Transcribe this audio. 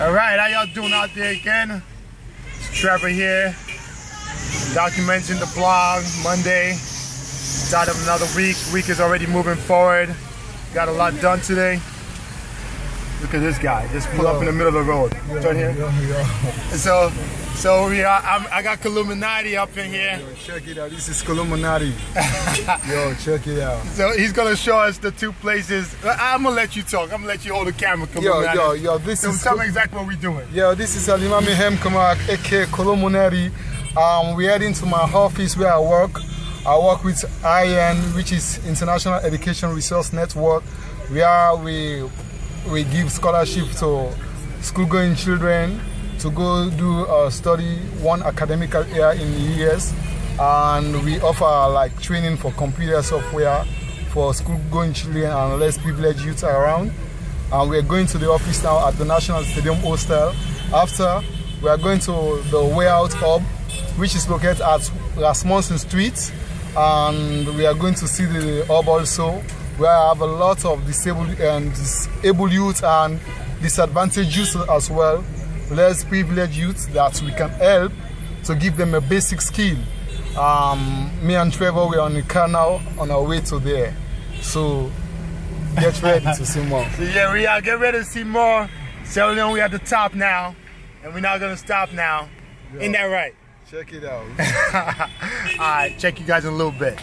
All right, how y'all doing out there again? It's Trevor here, documenting the blog Monday. Start of another week. Week is already moving forward. Got a lot done today. Look at this guy. Just pull up in the middle of the road. Turn here. So, so we are. I'm, I got Kaluminati up in here. Yo, check it out. This is Kaluminati. Yo, check it out. So he's gonna show us the two places. I'm gonna let you talk. I'm gonna let you hold the camera. Yo, yo, yo, this So is tell me exactly what we're doing. Yo, this is Alimamy Hemkamak, aka Kaluminati. Um, we're heading to my office where I work. I work with IN, which is International Education Resource Network, where we we give scholarship to school-going children to go do a study one academic year in the US, and we offer like training for computer software for school-going children and less privileged youth around. And we're going to the office now at the National Stadium Hostel. After, we are going to the Way Out Hub, which is located at Rasmussen Street, and we are going to see the hub also, where I have a lot of disabled and disabled youth and disadvantaged youth as well, less privileged youth that we can help to give them a basic skill. Um, me and Trevor, we're on the car now on our way to there. So get ready to see more. So yeah, we are get ready to see more. So then we at the top now, and we're not gonna stop now. Ain't that right? Check it out. All right, check you guys in a little bit.